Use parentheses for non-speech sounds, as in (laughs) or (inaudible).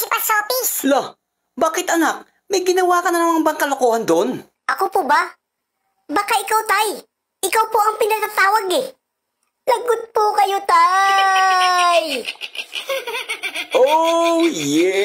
si Pasopis. La, bakit anak? May ginawa ka na namang bang kalokohan doon? Ako po ba? Baka ikaw, Tay. Ikaw po ang pinatatawag eh. Lagot po kayo, Tay. (laughs) Oh, yeah!